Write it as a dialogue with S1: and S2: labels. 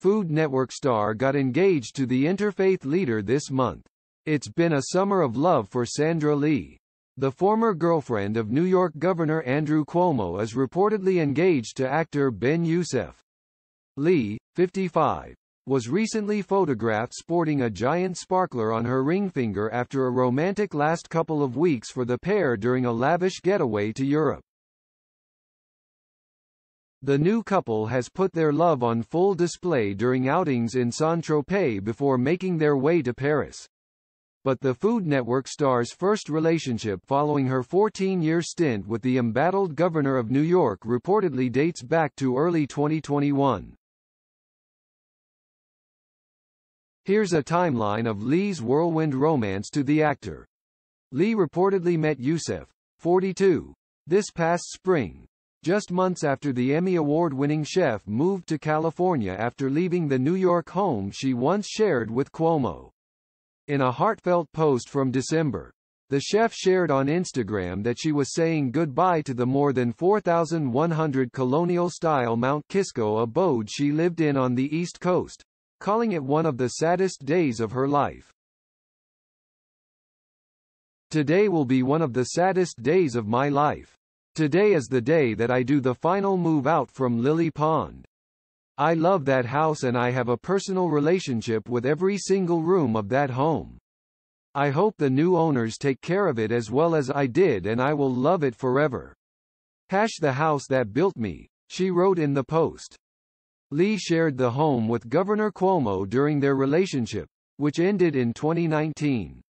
S1: Food Network star got engaged to the interfaith leader this month. It's been a summer of love for Sandra Lee. The former girlfriend of New York Governor Andrew Cuomo is reportedly engaged to actor Ben Youcef. Lee, 55, was recently photographed sporting a giant sparkler on her ring finger after a romantic last couple of weeks for the pair during a lavish getaway to Europe. The new couple has put their love on full display during outings in Saint-Tropez before making their way to Paris. But the Food Network star's first relationship following her 14-year stint with the embattled governor of New York reportedly dates back to early 2021. Here's a timeline of Lee's whirlwind romance to the actor. Lee reportedly met Youcef, 42, this past spring, just months after the Emmy Award-winning chef moved to California after leaving the New York home she once shared with Cuomo. In a heartfelt post from December, the chef shared on Instagram that she was saying goodbye to the more than 4,100 colonial-style Mount Kisco abode she lived in on the East Coast, calling it one of the saddest days of her life. Today will be one of the saddest days of my life. Today is the day that I do the final move out from Lily Pond. I love that house and I have a personal relationship with every single room of that home. I hope the new owners take care of it as well as I did and I will love it forever. Hash the house that built me, she wrote in the post. Lee shared the home with Governor Cuomo during their relationship, which ended in 2019.